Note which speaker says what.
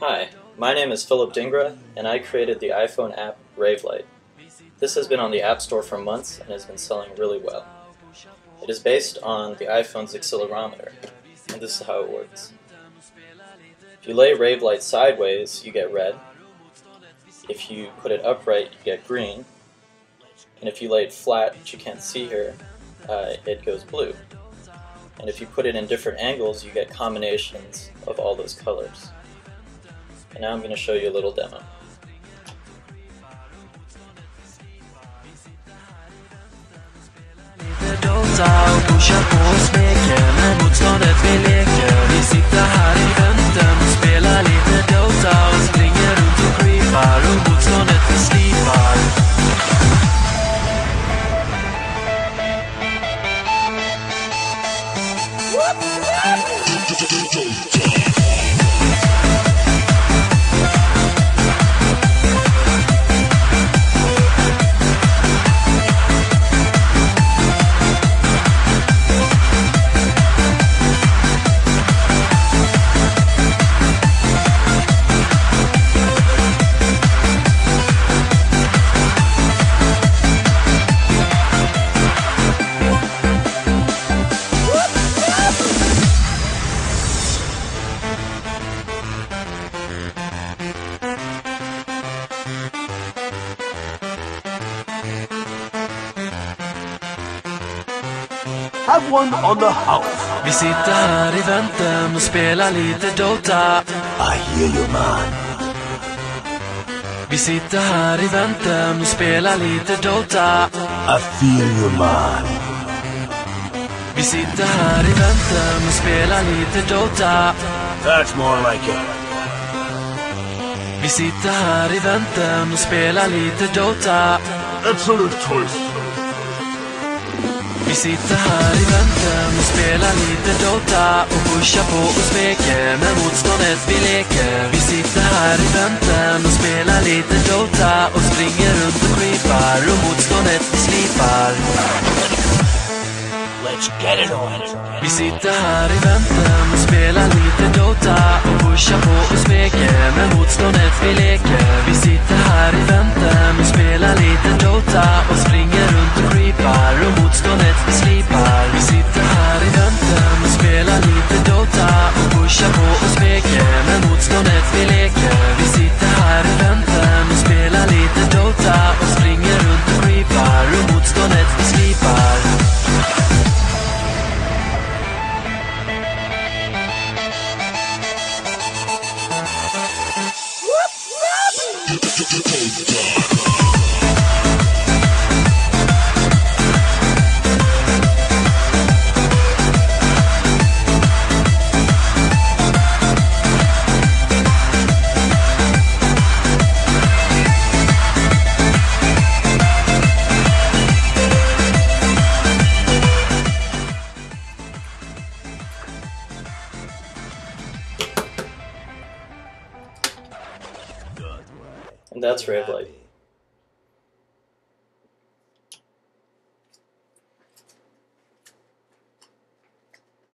Speaker 1: Hi, my name is Philip Dhingra, and I created the iPhone app Ravelight. This has been on the App Store for months and has been selling really well. It is based on the iPhone's accelerometer, and this is how it works. If you lay Ravelight sideways, you get red. If you put it upright, you get green. And if you lay it flat, which you can't see here, uh, it goes blue. And if you put it in different angles, you get combinations of all those colors. And now I'm going to show you a little demo. whoop, whoop.
Speaker 2: Have one on the house.
Speaker 3: Vi sitter här i väntan och spelar lite Dota
Speaker 2: I hear you, man.
Speaker 3: Vi sitter här i väntan och spelar lite Dota
Speaker 2: I feel you, man.
Speaker 3: Vi sitter här i väntan och spelar lite Dota
Speaker 2: That's more like it.
Speaker 3: Vi sitter här i väntan och spelar lite Dota
Speaker 2: Excellent choice.
Speaker 3: Vi sitter här i väntan och spelar lite Dota och pushar på och smeker med motståndet vi leker. Vi sitter här i väntan och spelar lite Dota och springer runt och creepar och motståndet vi slipar.
Speaker 2: Let's get it on.
Speaker 3: Vi sitter här i väntan och spelar lite Dota och pushar på och smeker med motståndet vi leker.
Speaker 1: And that's Ravelight.